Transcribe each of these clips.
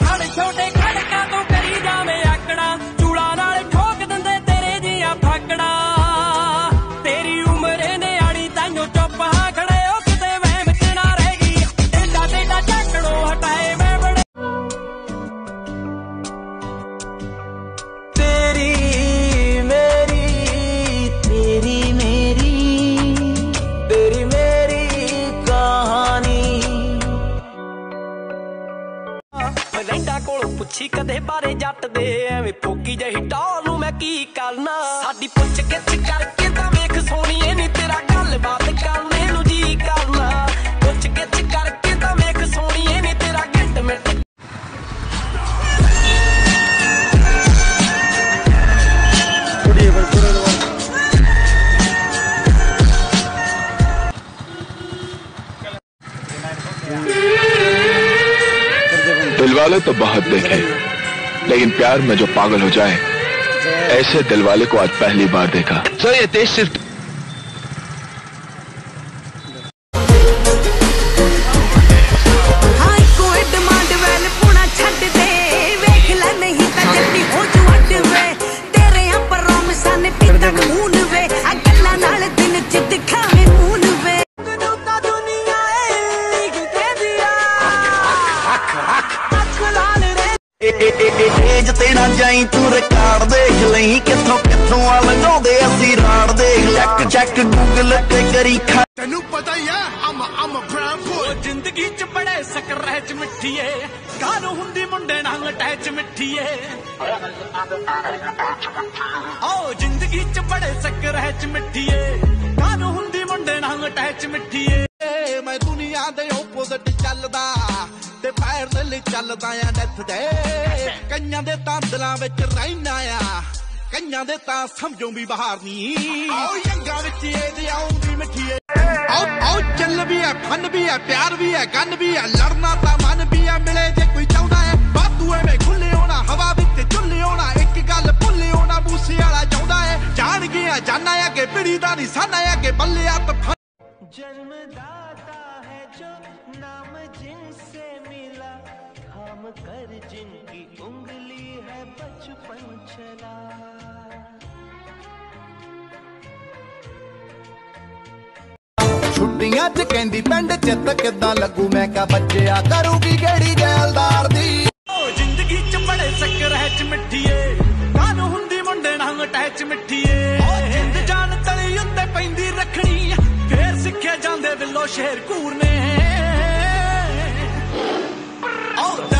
Honey, don't they ਪੁੱਛੀ ਕਦੇ ਬਾਰੇ ਜੱਟ ਦੇ ਐਵੇਂ ਫੋਕੀ ਜਹੀ ਟੌਰ ਨੂੰ ਮੈਂ ਕੀ ਕਰਨਾ ਸਾਡੀ ਪੁੱਛ ਗਿੱਛ ਕਰਕੇ ਤਾਂ ਵੇਖ ਸੋਹਣੀਏ ਨੀ ਤੇਰਾ ਗੱਲਬਾਤ ਕਰਨੇ ਨੂੰ ਜੀ ਕਰਨਾ ਪੁੱਛ ਗਿੱਛ ਕਰਕੇ ਤਾਂ ਵੇਖ ਸੋਹਣੀਏ ਨੀ ਤੇਰਾ ਗਿੱਟ ਮਿੱਟ दिलवाले तो बहुत देखे लेकिन प्यार में जो पागल हो जाए, ऐसे दिलवाले को आज पहली बार देखा। सर, ये देश सिर्फ़ ਕਹਿੰਦੇ ਤਾਂ ਸਮਝੋਂ ਵੀ ਬਾਹਰ ਨਹੀਂ ਆਓ ਯੰਗਾ ਵਿੱਚ ਇਹਦੇ ਆਉਂਦੀ ਮਿੱਠੀ ਆਓ ਆਓ ਚੱਲ ਵੀ ਹੈ ਫਨ ਵੀ ਹੈ ਪਿਆਰ ਵੀ ਹੈ ਗਨ ਵੀ ਹੈ ਲੜਨਾ ਤਾਂ ਮਨ ਵੀ ਹੈ ਮਿਲੇ ਜੇ ਕੋਈ ਚਾਹੁੰਦਾ ਹੈ ਬਾਤੂ ਐਵੇਂ ਖੁੱਲੇ ਹੋਣਾ ਹਵਾ ਵਿੱਚ ਚੁੱਲੇ ਹੋਣਾ ਇੱਕ ਗੱਲ ਭੁੱਲੇ ਹੋਣਾ ਮੂਸੇ ਵਾਲਾ ਚਾਹੁੰਦਾ ਹੈ ਜਾਣ ਗਿਆ ਜਾਣਾ ਹੈ ਕਿ ਪਿੜੀ ਦਾ ਨਿਸ਼ਾਨਾ ਹੈ ਕਿ ਬੱਲਿਆ ਤਾਂ ਜਨਮਦਾਤਾ ਹੈ ਜੋ ਨਾਮ ਜਿਨ ਸੇ ਮਿਲਾ थाम कर जिनकी उंगली है बचपन चला ਛੁੱਟੀਆਂ 'ਚ ਕਹਿੰਦੀ ਪਿੰਡ ਚਿੱਤ ਕਿੱਦਾਂ ਲੱਗੂ ਮੈਂ ਕਾ ਬੱਚਿਆ ਕਰੂਗੀ ਕਿਹੜੀ ਜੈਲਦਾਰ ਦੀ ਓ ਜ਼ਿੰਦਗੀ ਚ ਬੜੇ ਸਕਰਹਿ ਚ ਮਿੱਠੀਏ ਕਾਹਨੂੰ ਹੁੰਦੀ ਮੁੰਡੇ ਨਾਲ ਅਟੈਚ ਮਿੱਠੀਏ ਓ ਜਿੰਦ ਜਾਨ ਤਲੀ ਉੱਤੇ ਪੈਂਦੀ ਰੱਖਣੀ ਫੇਰ ਸਿੱਖਿਆ ਜਾਂਦੇ ਦਿਲੋਂ ਸ਼ੇਰ ਕੂਰ all the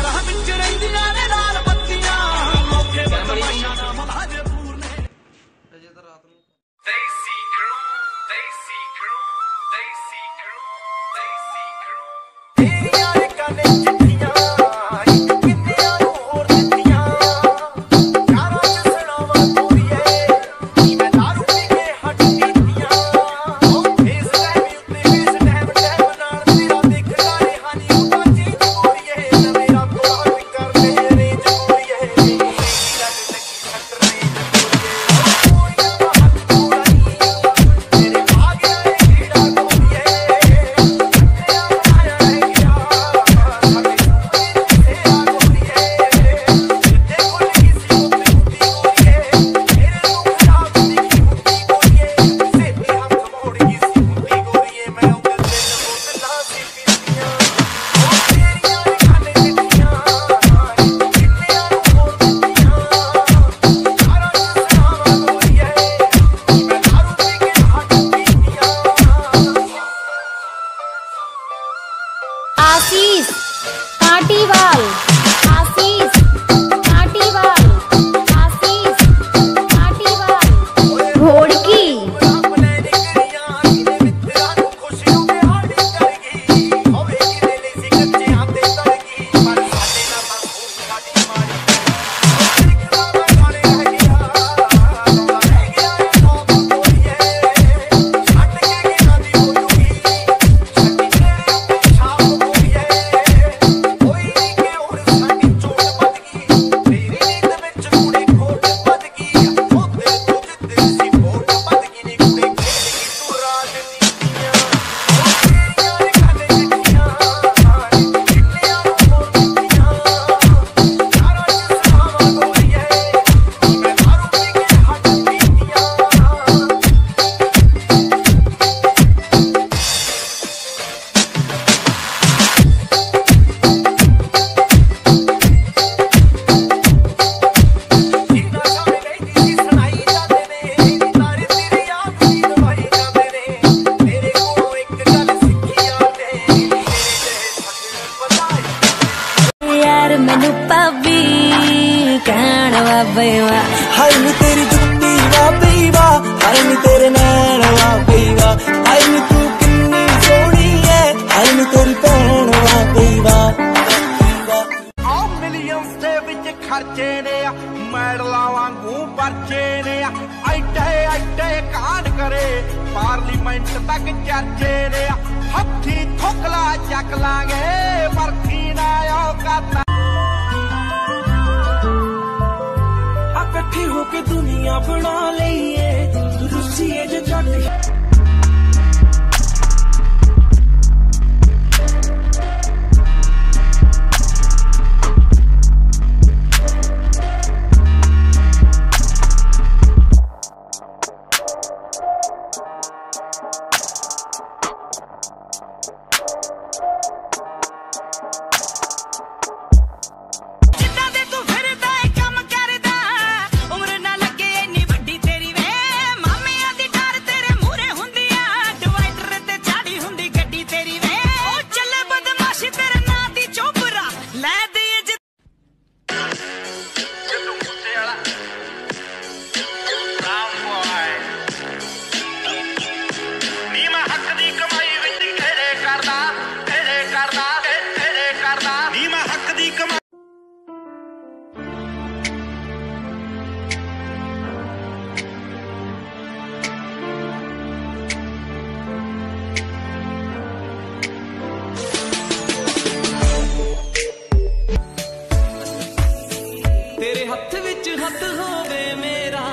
ਚਹਤ ਹੋਵੇ ਮੇਰਾ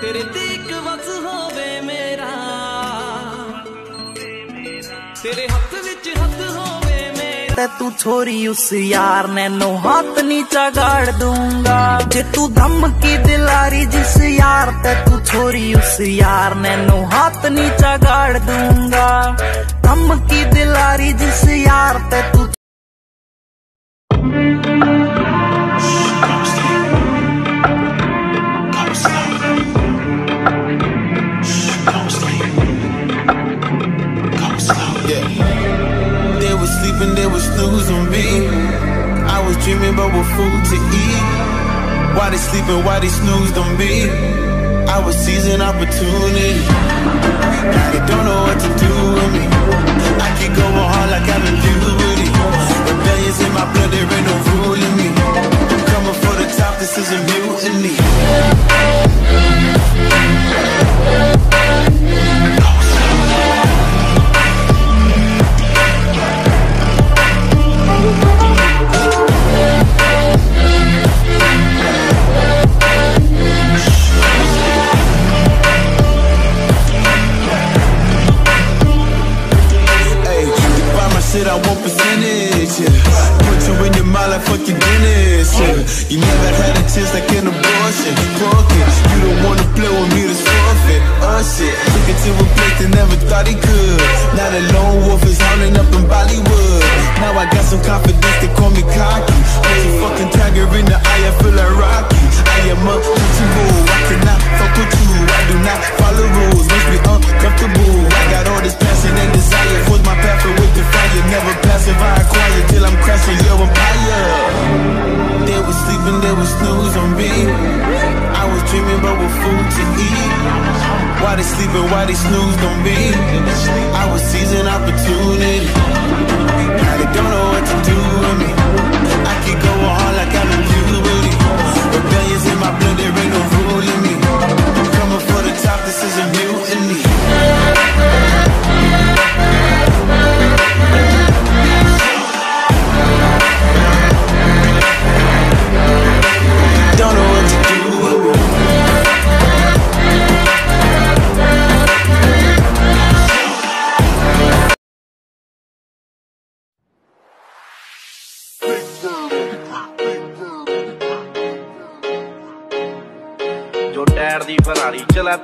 ਤੇਰੇ ਤੀਕ ਵਸ ਹੋਵੇ ਮੇਰਾ ਤੇਰੇ ਹੱਥ ਵਿੱਚ ਹੱਥ ਹੋਵੇ ਮੇਰਾ ਤੇ ਤੂੰ ਛੋਰੀ ਉਸ ਯਾਰ ਨੇ ਨੋ ਹੱਥ ਨੀਚਾ ਗਾੜ ਦੂੰਗਾ ਜੇ ਤੂੰ ਧਮ ਕੀ ਦਿਲਾਰੀ ਜਿਸ ਯਾਰ ਤੇ ਤੂੰ ਛੋਰੀ ਉਸ ਯਾਰ ਨੇ ਨੋ ਹੱਥ ਨੀਚਾ ਗਾੜ ਦੂੰਗਾ ਧਮ ਕੀ दिलारी जिस यार पे तू sleeping while these snooze don't me. I was seizing opportunity. Now they don't know what to do with me. I keep going hard like I've been beauty. Rebellions in my blood, there ain't no ruling me. I'm coming for the top, this isn't mutiny.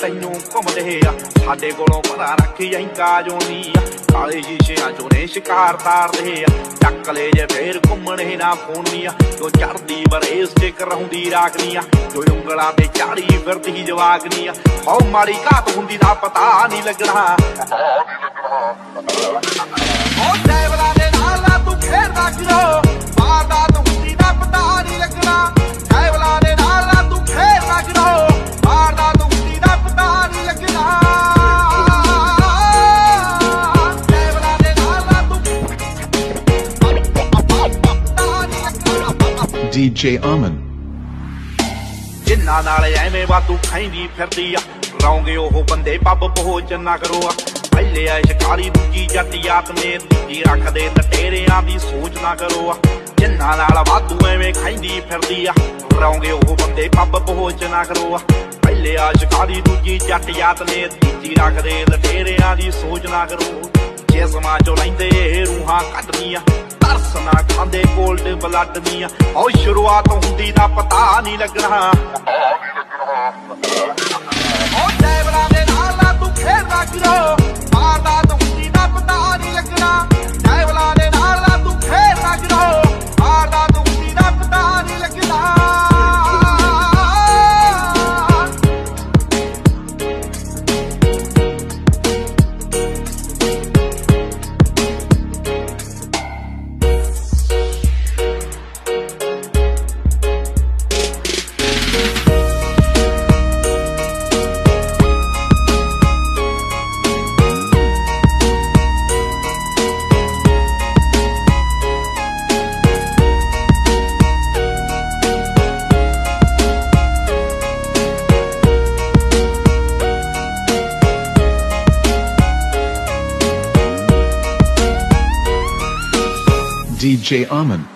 ਤੈਨੂੰ ਘੁੰਮਦੇ ਆ। ਸਾਡੇ ਕੋਲੋਂ ਪਤਾ ਰੱਖ ਜੈਂਕਾ ਜੋਨੀ ਆ। ਕਾਲੇ ਸ਼ੀਸ਼ਿਆਂ ਚੋਂ ਨੇ ਸ਼ਿਕਾਰ ਤਾਰਦੇ ਆ। ਚੱਕ ਜੇ ਫੇਰ ਘੁੰਮਣੇ ਨਾ ਫੋਨੀਆ ਜੋ ਚੜਦੀ ਬਰੇਸ ਤੇ ਕਰਾਉਂਦੀ ਰਾਖਨੀਆ ਜੋ ਉਂਗਲਾਂ ਤੇ ਝਾੜੀ ਫਿਰਦੀ ਜਵਾਗਨੀਆ ਹਉ ਮਾੜੀ ਘਾਤ ਹੁੰਦੀ ਦਾ ਪਤਾ ਨਹੀਂ ਲੱਗਣਾ। ਉਹ ਡਰਾਈਵਰਾਂ ਦੇ ਨਾਲ ਤੂੰ ਖੇਡਦਾ ਕਿਉਂ ਬਾਹਰ ਤੂੰ ਹੁੰਦੀ ਦਾ ਪਤਾ ਨਹੀਂ ਲੱਗਣਾ। DJ Aman. ਜਿੰਨਾ ਨਾਲ ਐਵੇਂ ਵਾਤੂ ਖੈਂਦੀ ਫਿਰਦੀ ਆ। ਰੌਂਗੇ ਉਹ ਬੰਦੇ ਪੱਬ ਭੋਜਨ ਕਰੋ ਆ। ਪਹਿਲੇ ਆ ਸ਼ਿਕਾਰੀ ਦੂਜੀ ਜੱਟ ਯਾਤ ਨੇ ਤੀਜੀ ਰੱਖਦੇ ਲਟੇਰਿਆਂ ਦੀ ਸੋਚ ਨਾ ਕਰੋ ਆ। ਜਿੰਨਾ ਨਾਲ ਵਾਤੂ ਐਵੇਂ ਖੈਂਦੀ ਫਿਰਦੀ ਆ। ਰੌਂਗੇ ਉਹ ਬੰਦੇ ਪੱਬ ਭੋਜਨ ਨਾ ਕਰੋ ਆ। ਪਹਿਲੇ ਆ ਸ਼ਿਕਾਰੀ ਦੂਜੀ ਜੱਟ ਯਾਤ ਨੇ ਤੀਜੀ ਰੱਖਦੇ ਲਟੇਰਿਆਂ ਦੀ ਸੋਚ ਨਾ ਕਰੋ। ਜਿਸਮਾਂ ਚੋਂ ਲੈਂਦੇ ਰੂਹਾਂ ਕੱਢਦੀਆਂ। ਤਰਸ ਨਾ ਖਾਂਦੇ ਕੋਲਡ ਬਲੱਡ ਦੀਆਂ। ਉਹ ਸ਼ੁਰੂਆਤ ਹੁੰਦੀ ਦਾ ਪਤਾ ਨਹੀਂ ਲੱਗਣਾ। ਉਹ ਡੈਵਰਾਂ ਦੇ ਨਾਲ ਨਾ ਤੂੰ ਖੇਡਦਾ ਕਿਰੋ DJ Amon.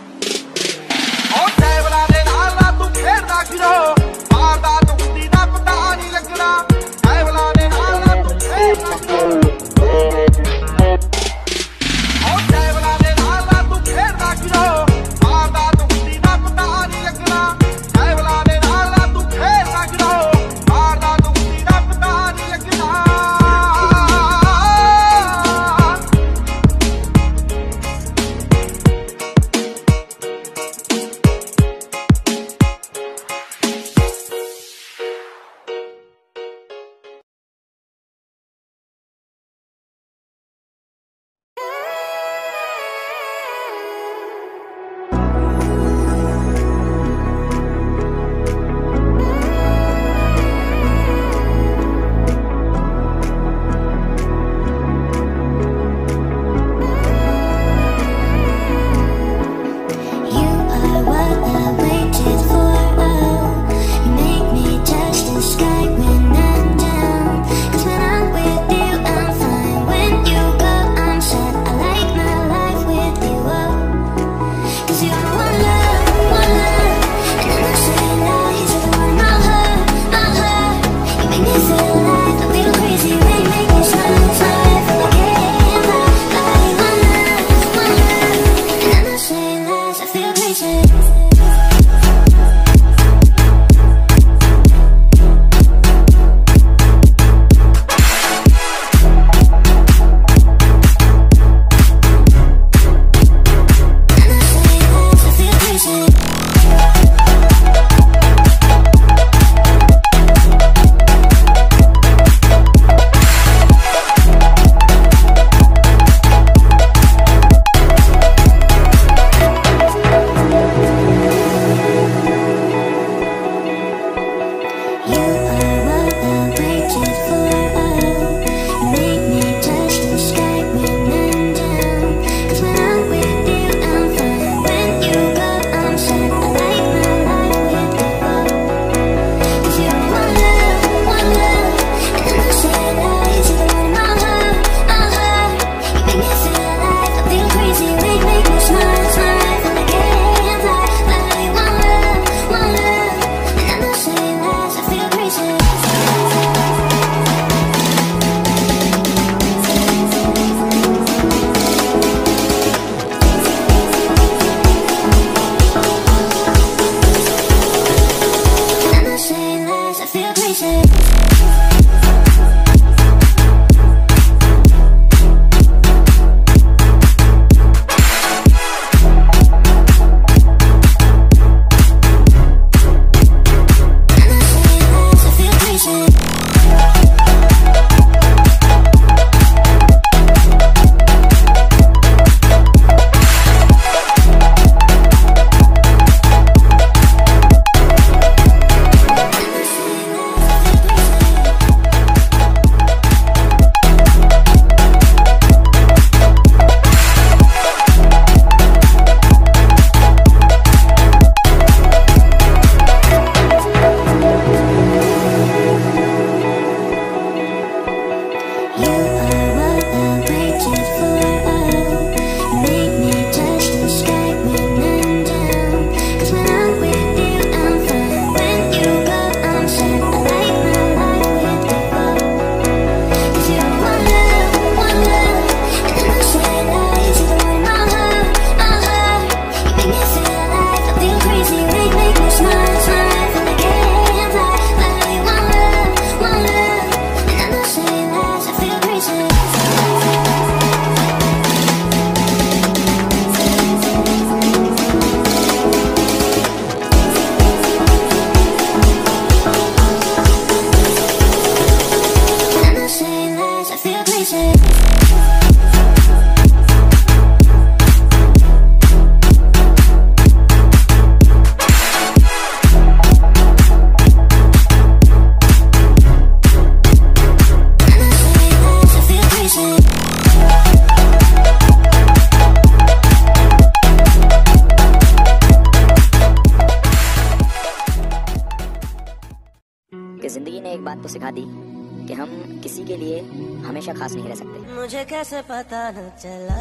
बात तो सिखा दी कि हम किसी के लिए हमेशा खास नहीं रह सकते। मुझे कैसे पता न चला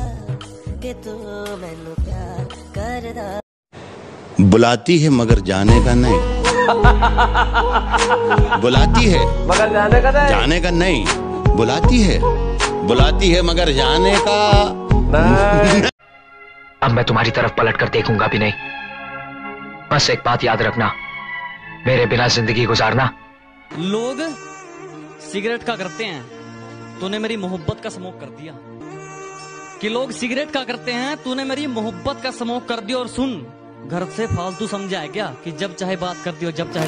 कि तू मैनू प्यार करदा बुलाती है मगर जाने का नहीं। बुलाती है। मगर जाने का नहीं। जाने का नहीं। बुलाती है। बुलाती है मगर जाने का। अब मैं तुम्हारी तरफ़ पलट कर देखूँगा भी नहीं। बस एक बात याद रखना। मेरे बिना ज़िंदगी गुजारना। लोग सिगरेट का करते हैं। तूने मेरी मोहब्बत का समोक कर दिया। कि लोग सिगरेट का करते हैं, तूने मेरी मोहब्बत का समोक कर दिया। और सुन, घर से फालतू समझा है क्या? कि जब चाहे बात कर दियो, जब चाहे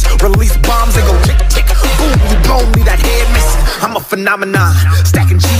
vicious. Release bombs and go tick tick. Boom, you blow me that head missing. I'm a phenomenon. Stacking cheese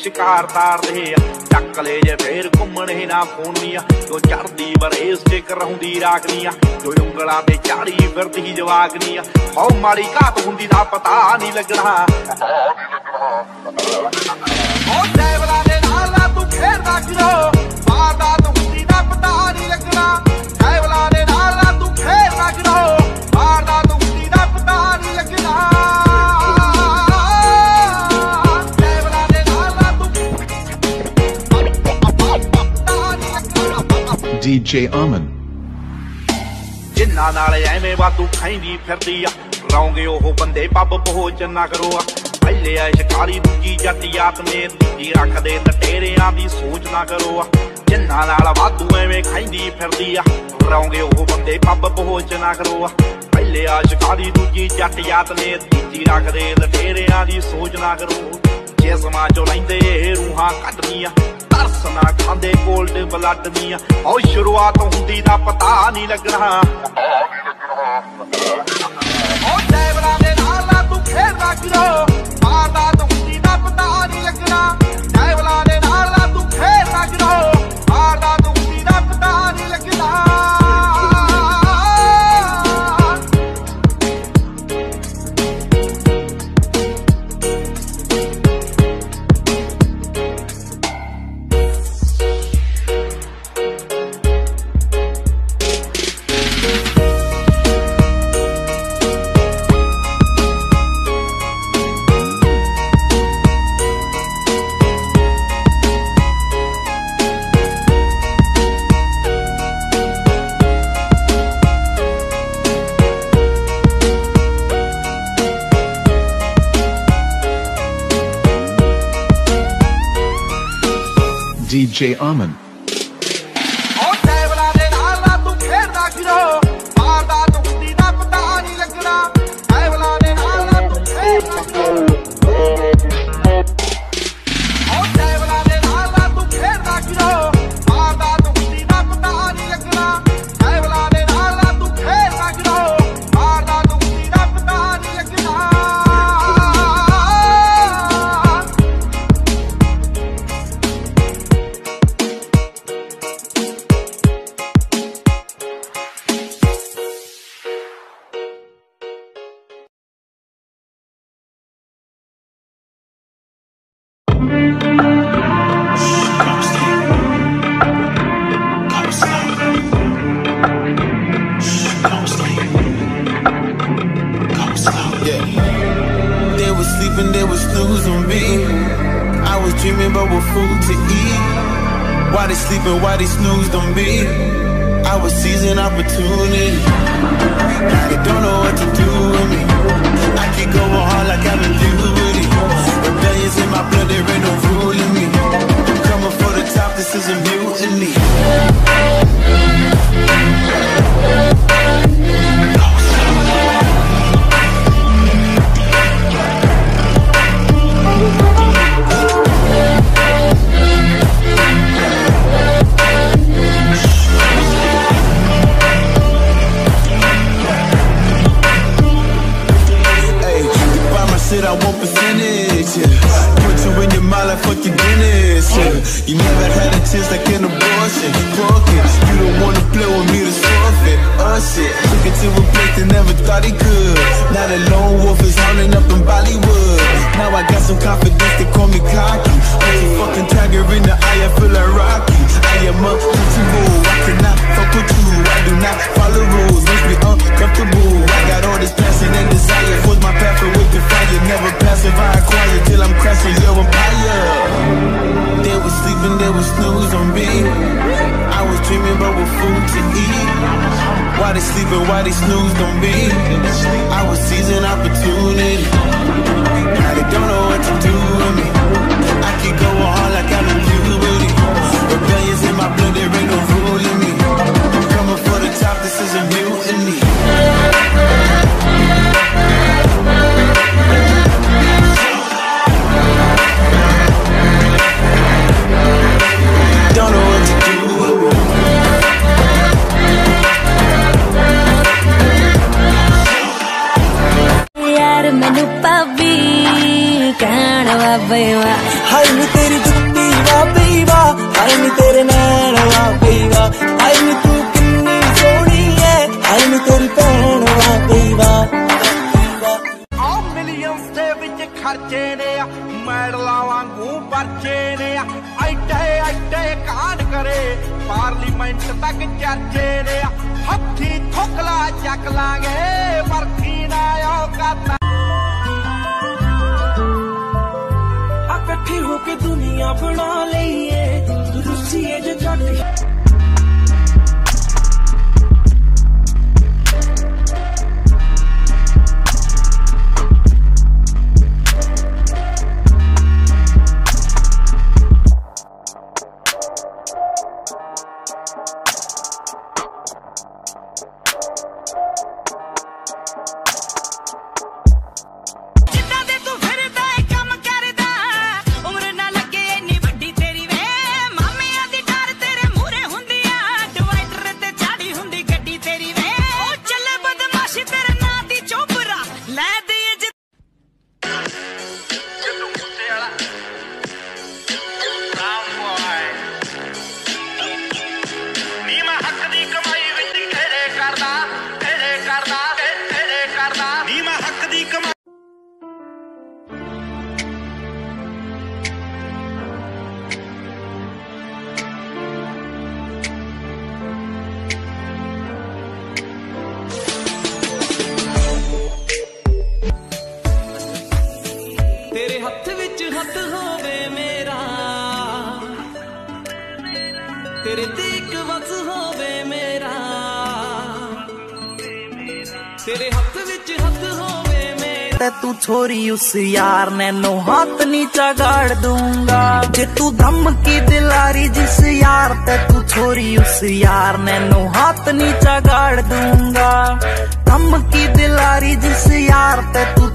ਸ਼ੀਸ਼ਿਆਂ ਚੋਂ ਨੇ ਆ। ਚੱਕ ਲੈ ਜੇ ਫੇਰ ਘੁੰਮਣੇ ਨਾ ਫੋਨੀ ਆ ਜੋ ਚੜਦੀ ਬਰੇਸ ਤੇ ਕਰਾਉਂਦੀ ਰਾਗਨੀ ਆ ਜੋ ਉਂਗਲਾਂ ਤੇ ਚਾੜੀ ਫਿਰਦੀ ਜਵਾਗਨੀ ਆ ਹਉ ਮਾੜੀ ਘਾਤ ਹੁੰਦੀ ਦਾ ਪਤਾ ਨਹੀਂ ਲੱਗਣਾ। DJ Aman. ਜਿੰਨਾ ਨਾਲ ਐਵੇਂ ਵਾਤੂ ਖਾਈਂਦੀ ਫਿਰਦੀ ਆ। ਰੌਂਗੇ ਉਹ ਬੰਦੇ ਪੱਬ ਭੋਜਨ ਨਾ ਕਰੋ ਆ। ਪਹਿਲੇ ਆ ਸ਼ਿਕਾਰੀ, ਦੂਜੀ ਜੱਟ ਯਾਤ ਨੇ ਦੂਜੀ ਰੱਖਦੇ ਲਟੇਰਿਆਂ ਦੀ ਸੋਚ ਨਾ ਕਰੋ ਆ। ਜਿੰਨਾ ਨਾਲ ਵਾਤੂ ਐਵੇਂ ਖਾਈਂਦੀ ਫਿਰਦੀ ਆ। ਰੌਂਗੇ ਉਹ ਬੰਦੇ ਪੱਬ ਭੋਜਨ ਕਰੋ ਆ। ਪਹਿਲੇ ਆ ਸ਼ਿਕਾਰੀ, ਦੂਜੀ ਜੱਟ ਯਾਤ ਨੇ ਦੂਜੀ ਰੱਖਦੇ ਲਟੇਰਿਆਂ ਦੀ ਸੋਚ ਨਾ ਕਰੋ। ਜਿਸਮਾਂ ਚੋਂ ਲੈਂਦੇ ਇਹ ਰੂਹਾਂ ਕੱਢਦੀਆਂ। ਤਰਸ ਖਾਂਦੇ ਕੋਲਡ ਬਲੱਡ ਦੀਆਂ। ਉਹ ਸ਼ੁਰੂਆਤ ਹੁੰਦੀ ਦਾ ਪਤਾ ਨਹੀਂ ਲੱਗਣਾ। ਉਹ ਡੈਵਰਾਂ ਦੇ ਨਾਲ ਨਾ ਤੂੰ ਖੇਡਦਾ ਕਿਰੋ J. Amon. They sleeping, why they snoozed on me? I was seizing opportunity. Now they don't know what to do with me. I keep going hard like I'm in puberty. Rebellions in my blood, there ain't no ruling me. I'm coming for the top, this is a mutiny. You never had a chance like an abortion. Fuck it, you don't wanna play with me, to forfeit. Oh shit, took it to a place they never thought he could. Now the lone wolf is howling up in Bollywood. Now I got some confidence, they call me cocky. A fucking tiger in the eye, I feel like Rocky. I am untouchable, I cannot fuck with you. I do not follow rules, makes me uncomfortable. I got all this passion and desire, force my path with the fire. Never passive, I acquire till I'm crashing your empire. They was sleeping, they was snooze on me. I was dreaming about what food to eat. Why they sleeping, why they snoozed on me? I was seizing opportunity. ਵਾ ਬੇਵਾ ਹਾਏ ਨੀ ਤੇਰੀ ਜੁੱਤੀ ਵਾ ਬਈਵਾ ਹਾਏ ਨੀ ਤੇਰੇ ਨੈਣ ਵਾ ਬਈਵਾ ਹਾਏ ਨੀ ਤੂੰ ਕਿੰਨੀ ਸੋਹਣੀ ਐ ਹਾਏ ਨੀ ਤੇਰੀ ਭੈਣ ਵਾ ਬਈਵਾ ਆ ਮਿਲੀਅਨਸ ਦੇ ਵਿੱਚ ਖਰਚੇ ਨੇ ਆ ਮੈਡਲਾਂ ਵਾਂਗੂ ਪਰਚੇ ਨੇ ਆ ਐਡੇ ਐਡੇ ਕਾਂਡ ਕਰੇ ਪਾਰਲੀਮੈਂਟ ਤੱਕ ਚਰਚੇ ਨੇ ਆ ਹੱਥੀ ਠੋਕਲਾ ਚੱਕ ਲਾਂਗੇ ਵਰਖੀ ਨਾ ਔਕਾਤ ਆ ਇਕੱਠੇ ਹੋ ਕੇ ਦੁਨੀਆ ਬਣਾ ਲਈਏ ਰੁੱਸੀਏ ਜੇ ਜੱਟ छोरी उस यार ने नो हाथ नीचा गाड़ दूँगा। जे तू धमकी दिलारी जिस यार ते तू छोरी उस यार ने नो हाथ नीचा गाड़ दूँगा। धमकी दिलारी जिस यार ते तू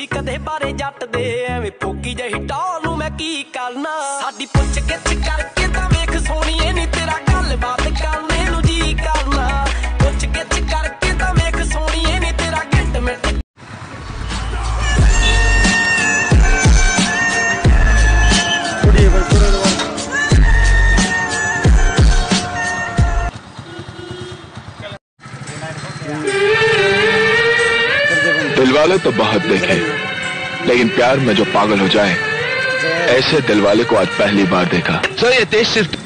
ਪੁੱਛੀ ਕਦੇ ਬਾਰੇ तो बहुत देखे लेकिन प्यार में जो पागल हो जाए, ऐसे दिल वाले को आज पहली बार देखा। सर ये देश सिर्फ़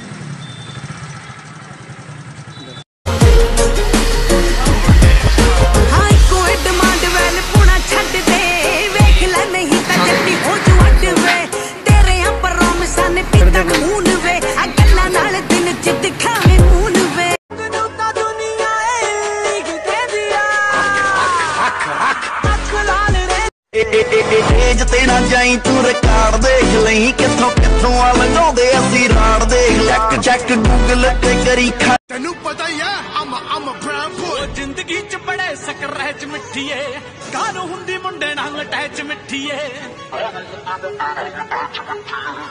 ਚੈੱਕ ਗੂਗਲ ਤੇ ਕਰੀ ਖਾ ਤੈਨੂੰ ਪਤਾ ਹੀ ਆ ਅਮ ਅਮ ਬ੍ਰਾਂਡ ਉਹ ਜ਼ਿੰਦਗੀ ਚ ਬੜੇ ਸਕਰ ਚ ਮਿੱਠੀਏ। ਕਾਹਨੂੰ ਹੁੰਦੀ ਮੁੰਡੇ ਨਾਲ ਅਟੈਚ ਮਿੱਠੀਏ।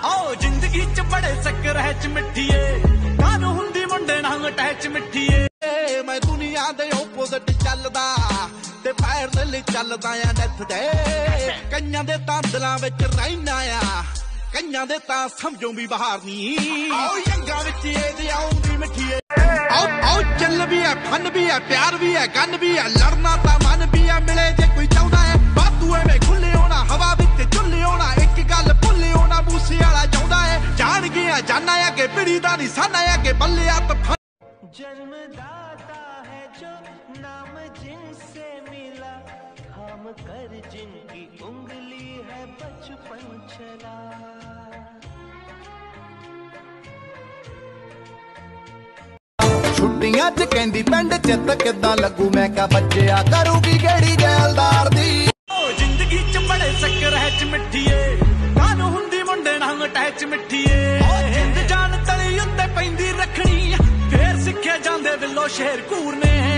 ਓ ਜ਼ਿੰਦਗੀ ਚ ਬੜੇ ਸਕਰ ਚ ਮਿੱਠੀਏ। ਕਾਹਨੂੰ ਹੁੰਦੀ ਮੁੰਡੇ ਨਾਲ ਅਟੈਚ ਮਿੱਠੀਏ। ਏ ਮੈਂ ਦੁਨੀਆ ਦੇ ਓਪੋਜ਼ਿਟ ਚੱਲਦਾ ਤੇ ਪੈਰਲ ਚੱਲਦਾ ਆ ਨੱਥ ਦੇ। ਕਈਆਂ ਦੇ ਤਾਂ ਦਿਲਾਂ ਵਿੱਚ ਰਹਿਣਾ ਆ। ਕੰਨਾਂ ਦੇ ਤਾਂ ਸਮਝੋਂ ਵੀ ਬਾਹਰ ਨਹੀਂ ਆਓ ਜੰਗਾਂ ਵਿੱਚ ਇਹਦੇ ਆਉਂਦੀ ਮਠੀਏ ਆਓ ਆਓ ਚੱਲ ਵੀ ਹੈ ਫਨ ਵੀ ਹੈ ਪਿਆਰ ਵੀ ਹੈ ਗਨ ਵੀ ਹੈ ਲੜਨਾ ਤਾਂ ਮਨ ਵੀ ਹੈ ਮਿਲੇ ਜੇ ਕੋਈ ਚਾਹੁੰਦਾ ਹੈ ਬਾਤੂ ਐਵੇਂ ਖੁੱਲੇ ਹੋਣਾ ਹਵਾ ਵਿੱਚ ਝੁੱਲੇ ਹੋਣਾ ਇੱਕ ਗੱਲ ਭੁੱਲੇ ਹੋਣਾ ਮੂਸੇ ਵਾਲਾ ਚਾਹੁੰਦਾ ਹੈ ਜਾਣ ਗਿਆ ਜਾਣਾ ਹੈ ਕਿ ਪੀੜੀ ਦਾ ਨਿਸ਼ਾਨਾ ਹੈ ਕਿ ਬੱਲਿਆ ਤਾਂ ਜਨਮ ਦਾਤਾ ਹੈ ਜੋ ਨਾਮ ਜਿੰਦ थाम कर जिनकी उंगली है बचपन चला ਛੁੱਟੀਆਂ 'ਚ ਕਹਿੰਦੀ ਪਿੰਡ ਚਿੱਤ ਕਿੱਦਾਂ ਲੱਗੂ ਮੈਂ ਕਿਹਾ ਬੱਚਿਆ ਕਰੂਗੀ ਕਿਹੜੀ ਜੈਲਦਾਰ ਦੀ ਓ ਜ਼ਿੰਦਗੀ ਚ ਬੜੇ ਸਕਰ ਚ ਮਿੱਠੀਏ ਕਾਹਨੂੰ ਹੁੰਦੀ ਮੁੰਡੇ ਨਾਲ ਅਟੈਚ ਮਿੱਠੀਏ ਓ ਜਿੰਦ ਜਾਨ ਤਲੀ ਉੱਤੇ ਪੈਂਦੀ ਰੱਖਣੀ ਫੇਰ ਸਿੱਖੇ ਜਾਂਦੇ ਦਿਲੋਂ ਸ਼ੇਰ ਕੂਰਨੇ